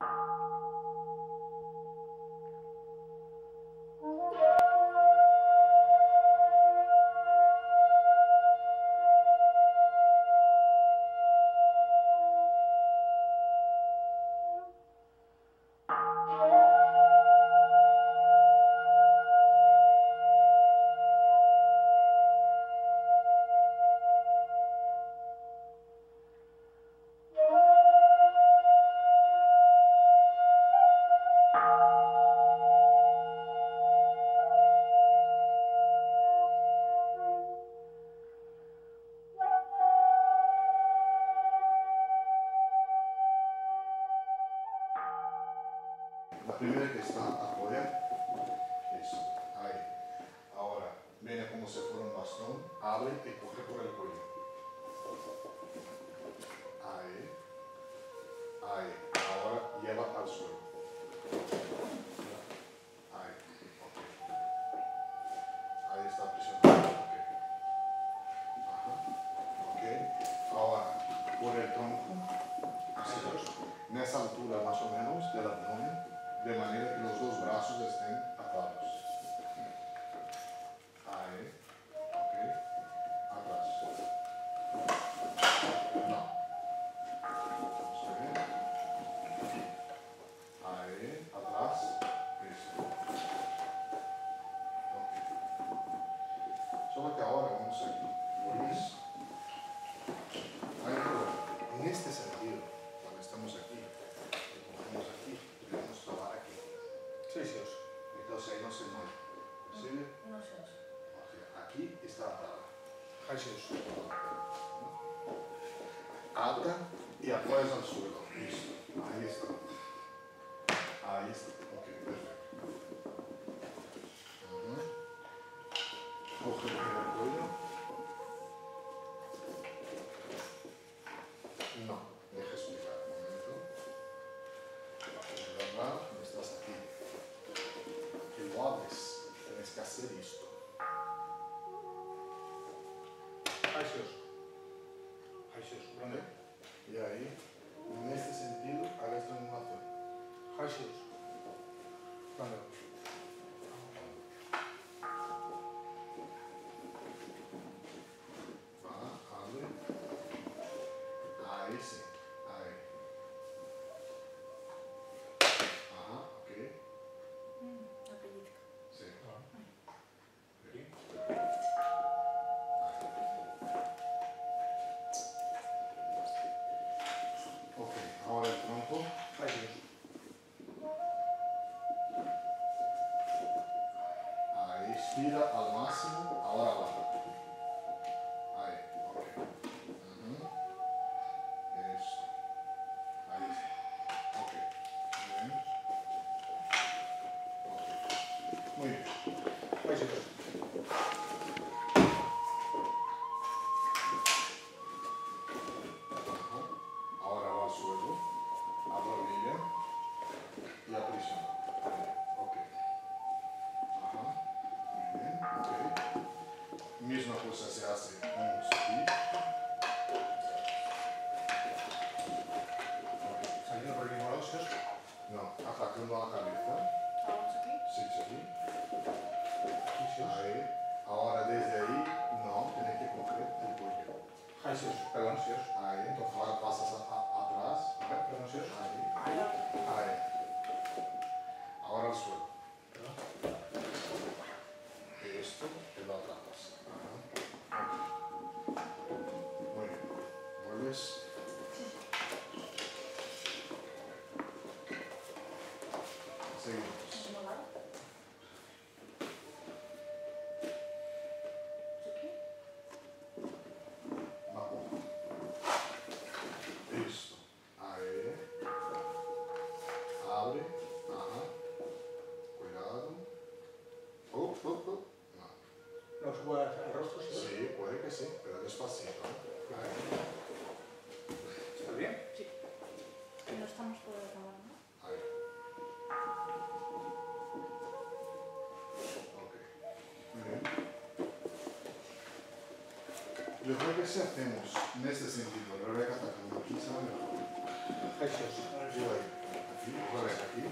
you La primera que está apoya. Eso. Ahí. Ahora, viene como si fuera un bastón. Abre y coge por el cuello. Ahí. Ahí. Ahora lleva al suelo. Ahí. Ok. Ahí está presionando. Ok. Ajá. Ok. Ahora, por el tronco. Así. En esa altura más o menos del abdomen, de manera que los dos brazos estén atados. Ahí. Ok. Atrás. No. ¿Está bien? Ahí. Atrás. Listo. Ok. Solo que ahora atada. Jesús. Ata y apoyas al suelo. Listo. Ahí está. Ahí está. Ok, perfecto. ¿Vale? Y ahí, en este sentido, haga esta animación. ¿Vale? Jesús. Ahí, estira al máximo. Ahora baja. Ahí, ok. Ujú. Eso. Ahí sí. Ok. Bien. Ok. Muy bien. Jesús. Ajá. Yes. Yo creo que si hacemos en este sentido la hora de catacumba, aquí se va mejor. Eso es. Aquí, aquí.